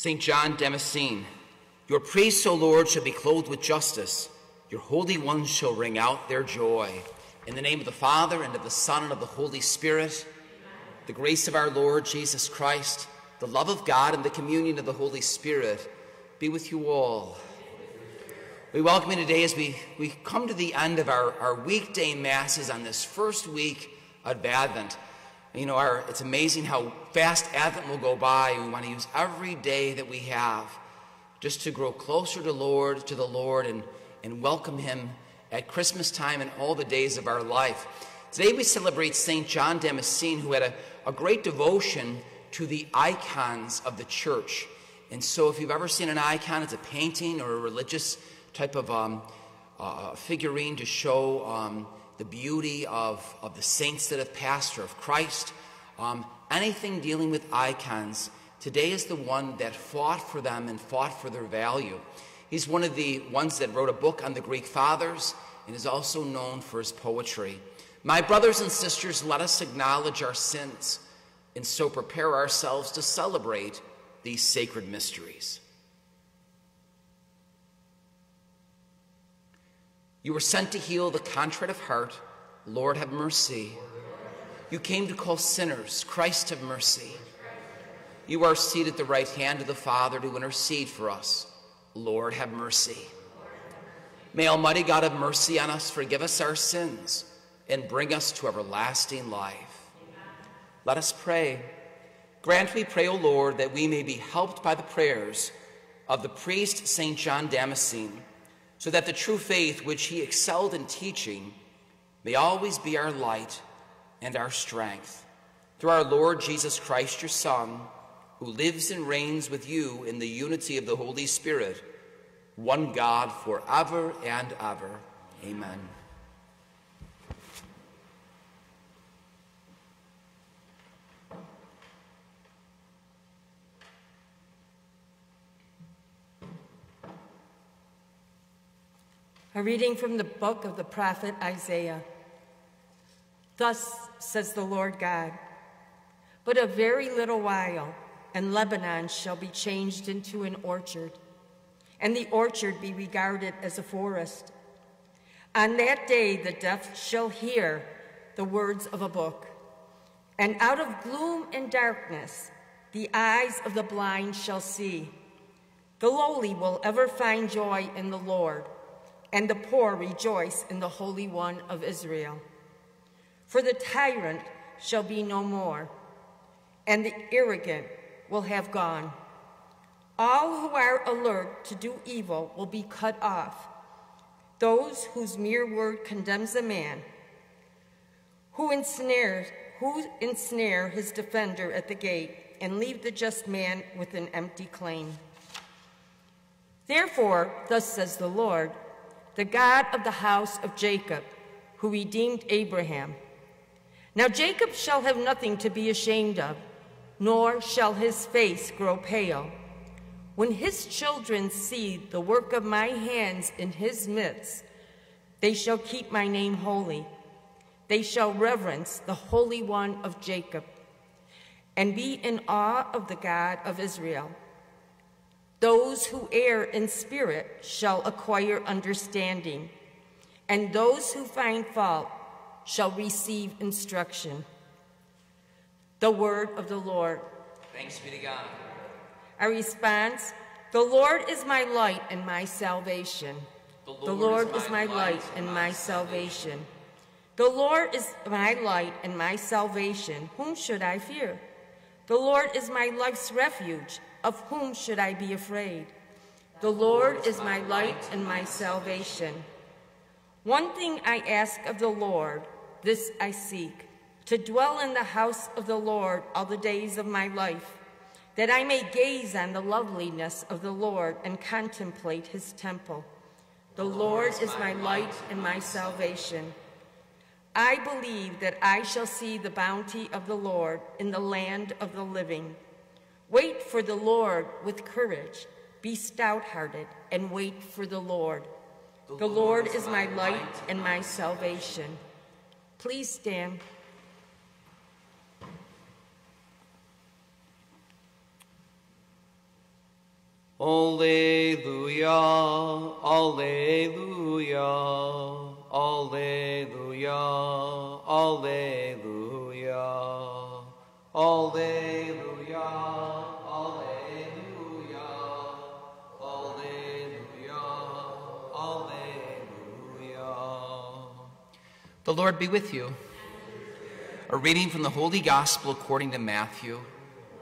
St. John Damascene, your priests, O Lord, shall be clothed with justice. Your holy ones shall ring out their joy. In the name of the Father, and of the Son, and of the Holy Spirit, the grace of our Lord Jesus Christ, the love of God, and the communion of the Holy Spirit be with you all. We welcome you today as we, we come to the end of our, our weekday masses on this first week of Advent. You know, our, it's amazing how fast Advent will go by. We want to use every day that we have just to grow closer to Lord, to the Lord, and, and welcome Him at Christmas time and all the days of our life. Today we celebrate St. John Damascene, who had a, a great devotion to the icons of the church. And so, if you've ever seen an icon, it's a painting or a religious type of um, uh, figurine to show um, the beauty of, of the saints that have passed or of Christ. Um, anything dealing with icons, today is the one that fought for them and fought for their value. He's one of the ones that wrote a book on the Greek fathers and is also known for his poetry. My brothers and sisters, let us acknowledge our sins and so prepare ourselves to celebrate these sacred mysteries. You were sent to heal the contrite of heart. Lord, have mercy. You came to call sinners. Christ, have mercy. You are seated at the right hand of the Father to intercede for us. Lord, have mercy. May Almighty God have mercy on us, forgive us our sins, and bring us to everlasting life. Let us pray. Grant, we pray, O Lord, that we may be helped by the prayers of the priest St. John Damascene so that the true faith which he excelled in teaching may always be our light and our strength. Through our Lord Jesus Christ, your Son, who lives and reigns with you in the unity of the Holy Spirit, one God forever and ever. Amen. A reading from the book of the prophet Isaiah. Thus says the Lord God, but a very little while, and Lebanon shall be changed into an orchard, and the orchard be regarded as a forest. On that day the deaf shall hear the words of a book, and out of gloom and darkness the eyes of the blind shall see. The lowly will ever find joy in the Lord and the poor rejoice in the Holy One of Israel. For the tyrant shall be no more, and the arrogant will have gone. All who are alert to do evil will be cut off. Those whose mere word condemns a man, who ensnare, who ensnare his defender at the gate and leave the just man with an empty claim. Therefore, thus says the Lord, the God of the house of Jacob, who redeemed Abraham. Now Jacob shall have nothing to be ashamed of, nor shall his face grow pale. When his children see the work of my hands in his midst, they shall keep my name holy. They shall reverence the Holy One of Jacob and be in awe of the God of Israel. Those who err in spirit shall acquire understanding, and those who find fault shall receive instruction. The word of the Lord. Thanks be to God. Our response The Lord is my light and my salvation. The Lord, the Lord is, my, is my light and my salvation. The Lord is my light and my salvation. Whom should I fear? The Lord is my life's refuge. Of whom should I be afraid? The Lord is my light and my salvation. One thing I ask of the Lord, this I seek, to dwell in the house of the Lord all the days of my life, that I may gaze on the loveliness of the Lord and contemplate his temple. The Lord is my light and my salvation. I believe that I shall see the bounty of the Lord in the land of the living. Wait for the Lord with courage. Be stout hearted and wait for the Lord. The, the Lord, Lord is my light and my salvation. Please stand. Alleluia, Alleluia, Alleluia, Alleluia, Alleluia, Alleluia, Alleluia, Alleluia. The Lord be with you. A reading from the Holy Gospel according to Matthew.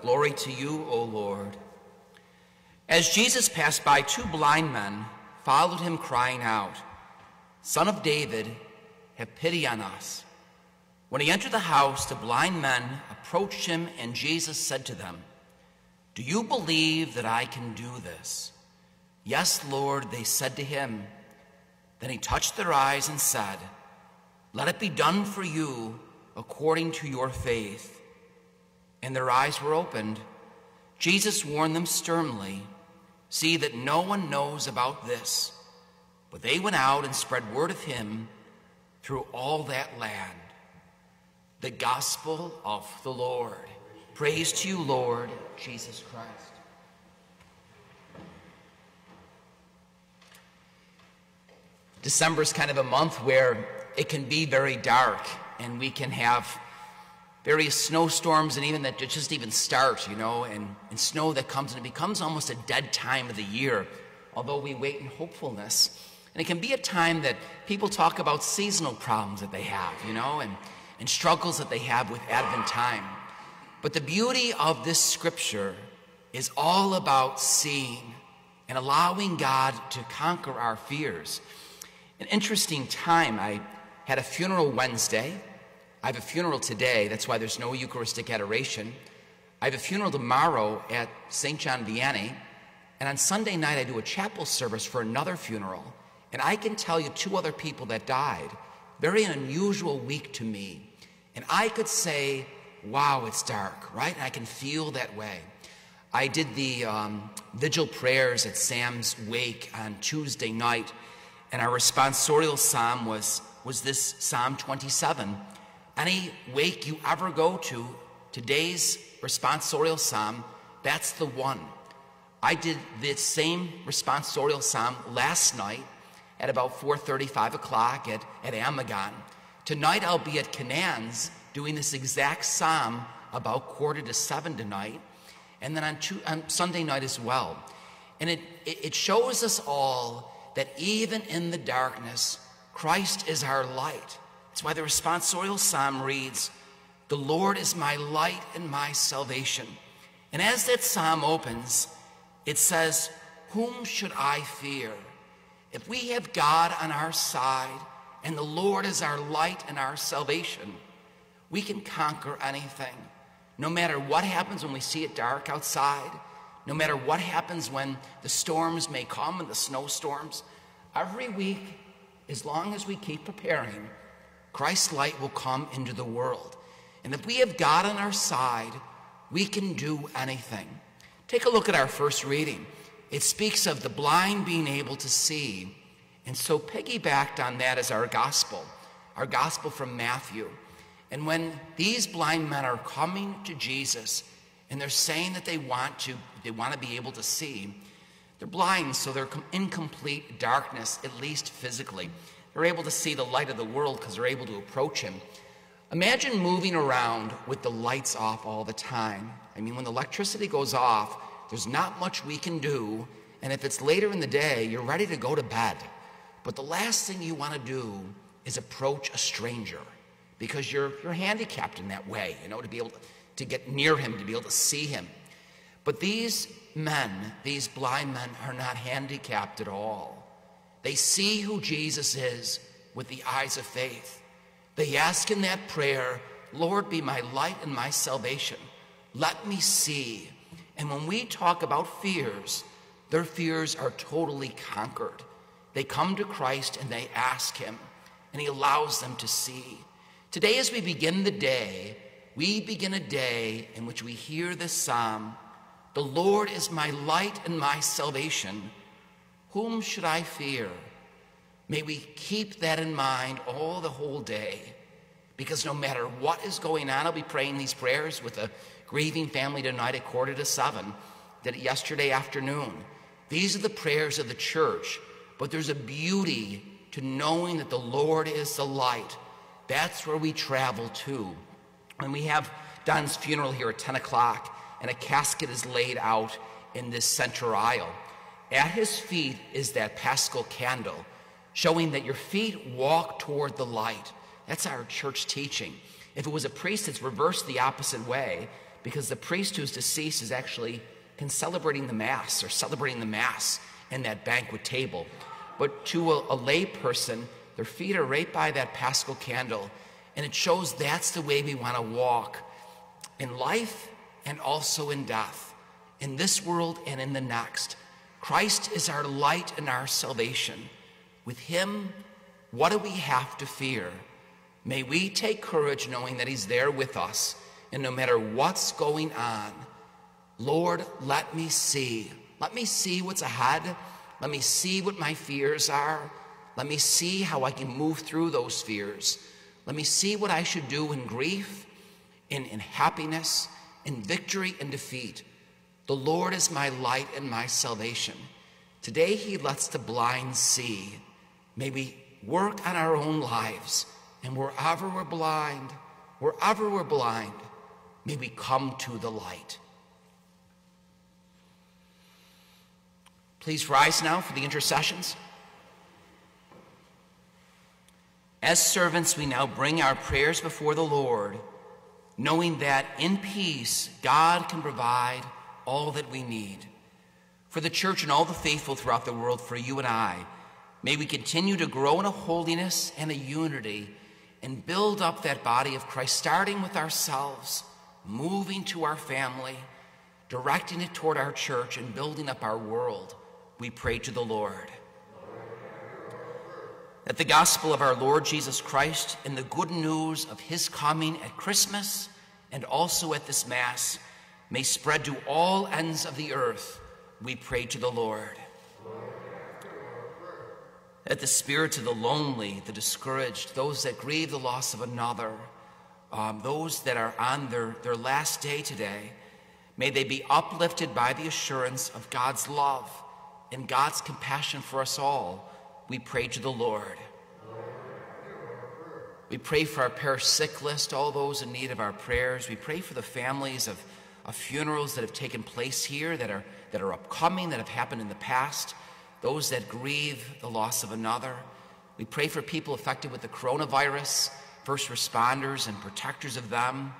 Glory to you, O Lord. As Jesus passed by, two blind men followed him, crying out, Son of David, have pity on us. When he entered the house, the blind men approached him, and Jesus said to them, Do you believe that I can do this? Yes, Lord, they said to him. Then he touched their eyes and said, Let it be done for you according to your faith. And their eyes were opened. Jesus warned them sternly See that no one knows about this. But they went out and spread word of him through all that land. The gospel of the Lord. Praise to you, Lord Jesus Christ. December is kind of a month where it can be very dark and we can have various snowstorms and even that just even start, you know, and, and snow that comes and it becomes almost a dead time of the year, although we wait in hopefulness. And it can be a time that people talk about seasonal problems that they have, you know, and, and struggles that they have with Advent time. But the beauty of this scripture is all about seeing and allowing God to conquer our fears. An interesting time. I had a funeral Wednesday I have a funeral today. That's why there's no Eucharistic adoration. I have a funeral tomorrow at St. John Vianney. And on Sunday night, I do a chapel service for another funeral. And I can tell you two other people that died. Very unusual week to me. And I could say, wow, it's dark, right? And I can feel that way. I did the um, vigil prayers at Sam's wake on Tuesday night, and our responsorial psalm was, was this Psalm 27 any wake you ever go to, today's responsorial psalm, that's the one. I did the same responsorial psalm last night at about 4.30, 5 o'clock at, at Amigone. Tonight I'll be at Canaan's doing this exact psalm about quarter to 7 tonight, and then on, two, on Sunday night as well. And it, it shows us all that even in the darkness, Christ is our light. That's why the responsorial psalm reads, The Lord is my light and my salvation. And as that psalm opens, it says, Whom should I fear? If we have God on our side and the Lord is our light and our salvation, we can conquer anything. No matter what happens when we see it dark outside, no matter what happens when the storms may come and the snowstorms, every week, as long as we keep preparing, Christ's light will come into the world. And if we have God on our side, we can do anything. Take a look at our first reading. It speaks of the blind being able to see. And so, piggybacked on that is our gospel, our gospel from Matthew. And when these blind men are coming to Jesus and they're saying that they want to, they want to be able to see, they're blind, so they're in complete darkness, at least physically. They're able to see the light of the world because they're able to approach him. Imagine moving around with the lights off all the time. I mean, when the electricity goes off, there's not much we can do. And if it's later in the day, you're ready to go to bed. But the last thing you want to do is approach a stranger because you're, you're handicapped in that way, you know, to be able to, to get near him, to be able to see him. But these men, these blind men, are not handicapped at all. They see who Jesus is with the eyes of faith. They ask in that prayer, Lord, be my light and my salvation. Let me see. And when we talk about fears, their fears are totally conquered. They come to Christ and they ask Him, and He allows them to see. Today, as we begin the day, we begin a day in which we hear this psalm The Lord is my light and my salvation. Whom should I fear? May we keep that in mind all the whole day. Because no matter what is going on, I'll be praying these prayers with a grieving family tonight at quarter to seven, it yesterday afternoon. These are the prayers of the church, but there's a beauty to knowing that the Lord is the light. That's where we travel to. When we have Don's funeral here at 10 o'clock, and a casket is laid out in this center aisle. At his feet is that paschal candle, showing that your feet walk toward the light. That's our church teaching. If it was a priest, it's reversed the opposite way, because the priest who's deceased is actually in celebrating the Mass or celebrating the Mass in that banquet table. But to a, a lay person, their feet are right by that paschal candle, and it shows that's the way we want to walk in life and also in death, in this world and in the next. Christ is our light and our salvation. With him, what do we have to fear? May we take courage knowing that he's there with us, and no matter what's going on, Lord, let me see. Let me see what's ahead. Let me see what my fears are. Let me see how I can move through those fears. Let me see what I should do in grief, in, in happiness, in victory and defeat. The Lord is my light and my salvation. Today, He lets the blind see. May we work on our own lives, and wherever we're blind, wherever we're blind, may we come to the light. Please rise now for the intercessions. As servants, we now bring our prayers before the Lord, knowing that in peace, God can provide all that we need. For the church and all the faithful throughout the world, for you and I, may we continue to grow in a holiness and a unity and build up that body of Christ, starting with ourselves, moving to our family, directing it toward our church, and building up our world we pray to the Lord. That the gospel of our Lord Jesus Christ and the good news of his coming at Christmas and also at this Mass may spread to all ends of the earth, we pray to the Lord. That the spirits of the lonely, the discouraged, those that grieve the loss of another, um, those that are on their, their last day today, may they be uplifted by the assurance of God's love in God's compassion for us all, we pray to the Lord. We pray for our parish sick list, all those in need of our prayers. We pray for the families of, of funerals that have taken place here, that are, that are upcoming, that have happened in the past, those that grieve the loss of another. We pray for people affected with the coronavirus, first responders and protectors of them,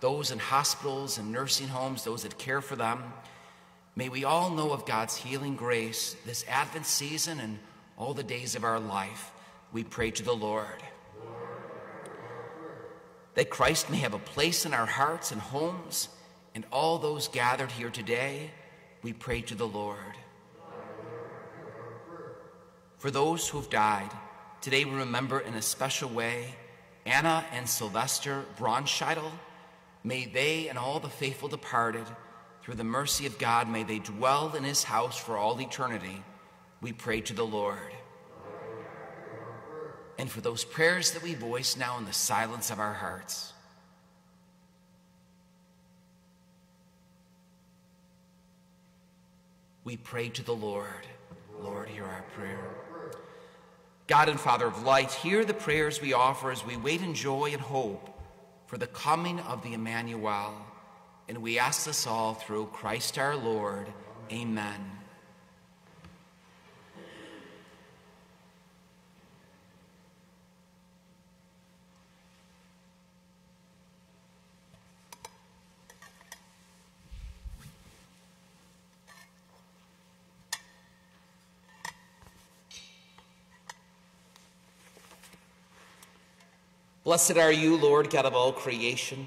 those in hospitals and nursing homes, those that care for them. May we all know of God's healing grace this Advent season and all the days of our life. We pray to the Lord. That Christ may have a place in our hearts and homes, and all those gathered here today, we pray to the Lord. For those who have died, today we remember in a special way Anna and Sylvester Braunscheidel. May they and all the faithful departed through the mercy of God, may they dwell in his house for all eternity. We pray to the Lord. And for those prayers that we voice now in the silence of our hearts. We pray to the Lord. Lord, hear our prayer. God and Father of light, hear the prayers we offer as we wait in joy and hope for the coming of the Emmanuel. And we ask this all through Christ our Lord. Amen. Blessed are you, Lord God of all creation.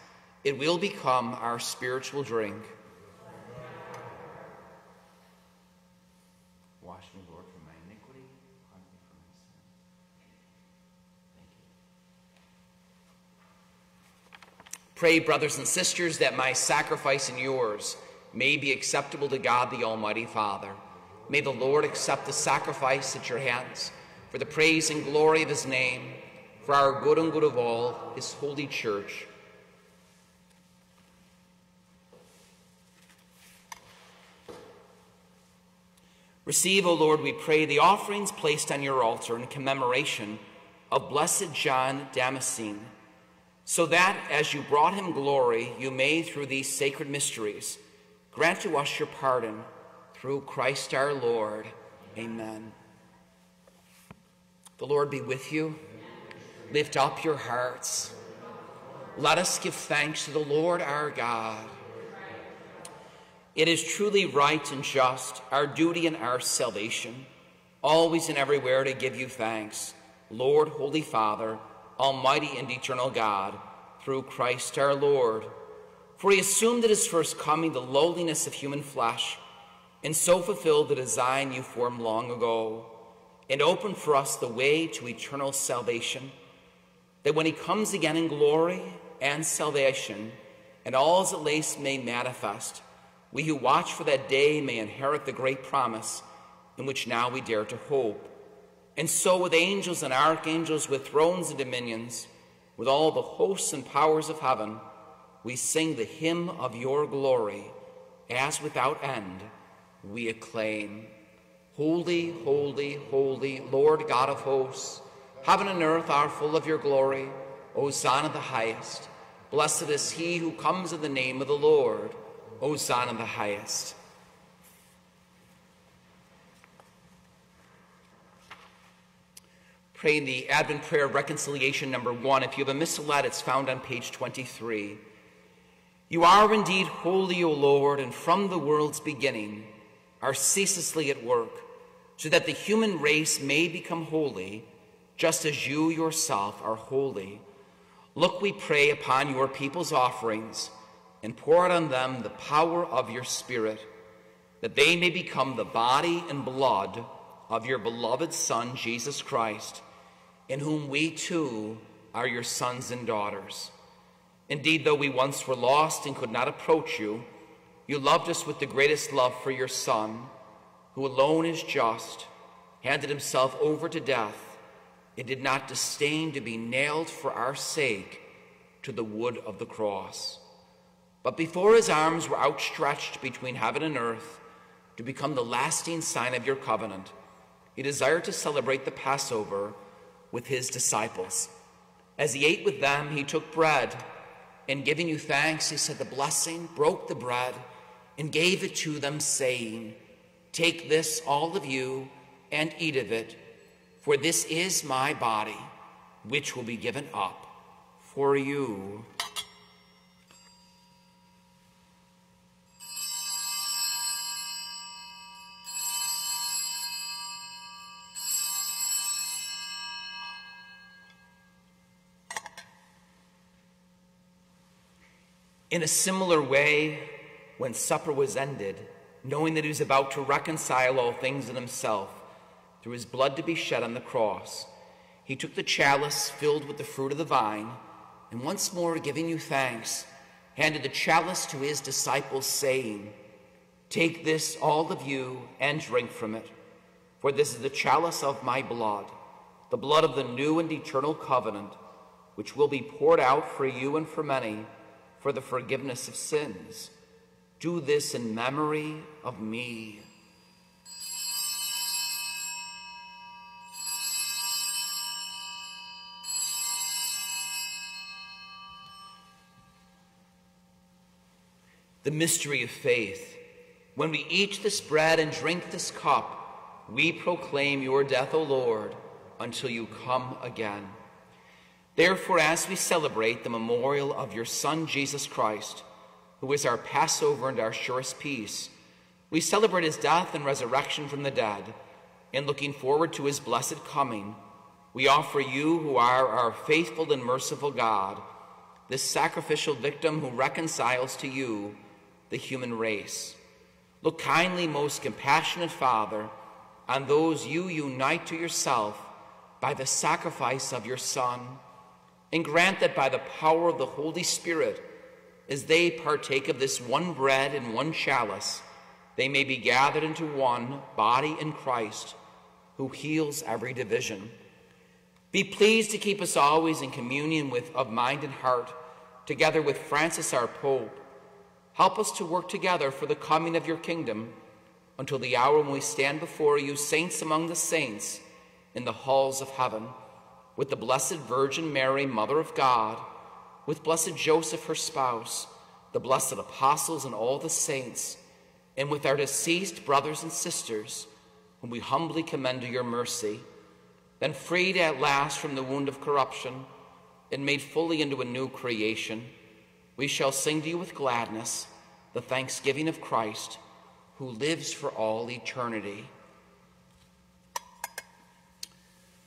It will become our spiritual drink. Wash me, Lord, from my iniquity, me from my sin. Thank you. Pray, brothers and sisters, that my sacrifice and yours may be acceptable to God the Almighty Father. May the Lord accept the sacrifice at your hands for the praise and glory of his name, for our good and good of all, his holy church Receive, O Lord, we pray, the offerings placed on your altar in commemoration of blessed John Damascene so that as you brought him glory, you may, through these sacred mysteries, grant to us your pardon through Christ our Lord. Amen. The Lord be with you. Lift up your hearts. Let us give thanks to the Lord our God. It is truly right and just, our duty and our salvation, always and everywhere to give you thanks, Lord, Holy Father Almighty and eternal God, through Christ our Lord. For he assumed at his first coming the lowliness of human flesh, and so fulfilled the design you formed long ago, and opened for us the way to eternal salvation, that when he comes again in glory and salvation, and all his lace may manifest, we who watch for that day may inherit the great promise in which now we dare to hope. And so, with angels and archangels, with thrones and dominions, with all the hosts and powers of heaven, we sing the hymn of your glory, as without end we acclaim Holy, holy, holy, Lord God of hosts, heaven and earth are full of your glory. Hosanna the highest. Blessed is he who comes in the name of the Lord. Hosanna the highest. praying the Advent prayer of reconciliation number one. If you have a missalette, it's found on page 23. You are indeed holy, O Lord, and from the world's beginning are ceaselessly at work, so that the human race may become holy, just as you yourself are holy. Look, we pray, upon your people's offerings, and pour out on them the power of your Spirit, that they may become the body and blood of your beloved Son, Jesus Christ in whom we too are your sons and daughters. Indeed, though we once were lost and could not approach you, you loved us with the greatest love for your Son, who alone is just, handed himself over to death, and did not disdain to be nailed for our sake to the wood of the cross. But before his arms were outstretched between heaven and earth to become the lasting sign of your covenant, he desired to celebrate the Passover with his disciples. As he ate with them, he took bread, and giving you thanks, he said the blessing, broke the bread, and gave it to them, saying, Take this, all of you, and eat of it, for this is my body, which will be given up for you. In a similar way, when supper was ended, knowing that he was about to reconcile all things in himself through his blood to be shed on the cross, he took the chalice filled with the fruit of the vine, and once more giving you thanks, handed the chalice to his disciples, saying, Take this, all of you, and drink from it, for this is the chalice of my blood, the blood of the new and eternal covenant, which will be poured out for you and for many for the forgiveness of sins. Do this in memory of me. The mystery of faith. When we eat this bread and drink this cup, we proclaim your death, O Lord, until you come again. Therefore, as we celebrate the memorial of your Son, Jesus Christ, who is our Passover and our surest peace, we celebrate his death and resurrection from the dead, and looking forward to his blessed coming, we offer you, who are our faithful and merciful God, this sacrificial victim who reconciles to you the human race. Look kindly, most compassionate Father, on those you unite to yourself by the sacrifice of your Son and grant that by the power of the Holy Spirit, as they partake of this one bread and one chalice, they may be gathered into one body in Christ, who heals every division. Be pleased to keep us always in communion with of mind and heart, together with Francis our Pope. Help us to work together for the coming of your kingdom until the hour when we stand before you, saints among the saints, in the halls of heaven with the Blessed Virgin Mary, Mother of God, with Blessed Joseph, her spouse, the blessed apostles and all the saints, and with our deceased brothers and sisters, whom we humbly commend to your mercy, then freed at last from the wound of corruption and made fully into a new creation, we shall sing to you with gladness the thanksgiving of Christ, who lives for all eternity.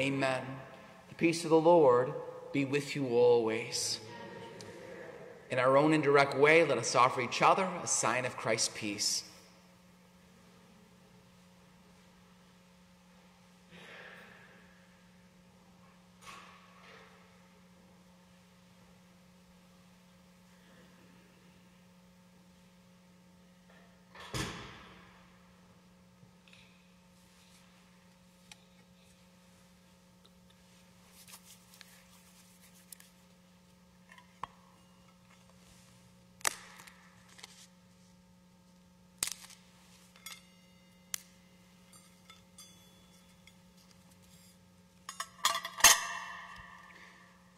Amen. The peace of the Lord be with you always. In our own indirect way, let us offer each other a sign of Christ's peace.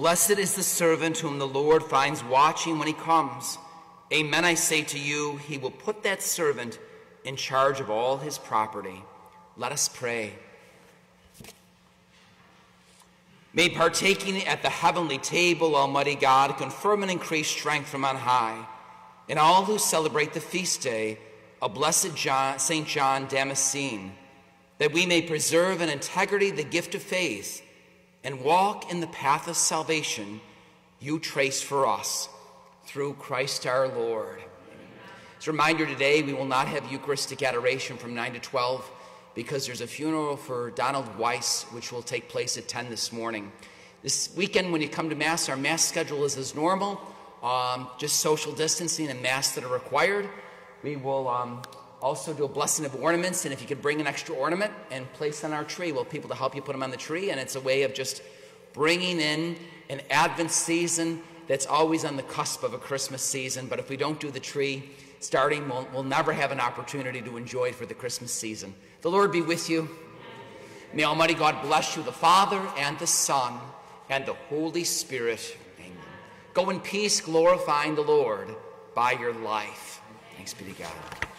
Blessed is the servant whom the Lord finds watching when he comes. Amen, I say to you, he will put that servant in charge of all his property. Let us pray. May partaking at the heavenly table, Almighty God, confirm and increase strength from on high. And all who celebrate the feast day of blessed John, St. John Damascene, that we may preserve in integrity the gift of faith and walk in the path of salvation you trace for us through Christ our Lord. As a reminder today, we will not have Eucharistic adoration from 9 to 12 because there's a funeral for Donald Weiss, which will take place at 10 this morning. This weekend, when you come to Mass, our Mass schedule is as normal, um, just social distancing and Mass that are required. We will um, also do a blessing of ornaments, and if you could bring an extra ornament and place on our tree, we'll people to help you put them on the tree, and it's a way of just bringing in an Advent season that's always on the cusp of a Christmas season. But if we don't do the tree starting, we'll, we'll never have an opportunity to enjoy it for the Christmas season. The Lord be with you. May Almighty God bless you, the Father and the Son and the Holy Spirit. Amen. Go in peace, glorifying the Lord by your life. Thanks be to God.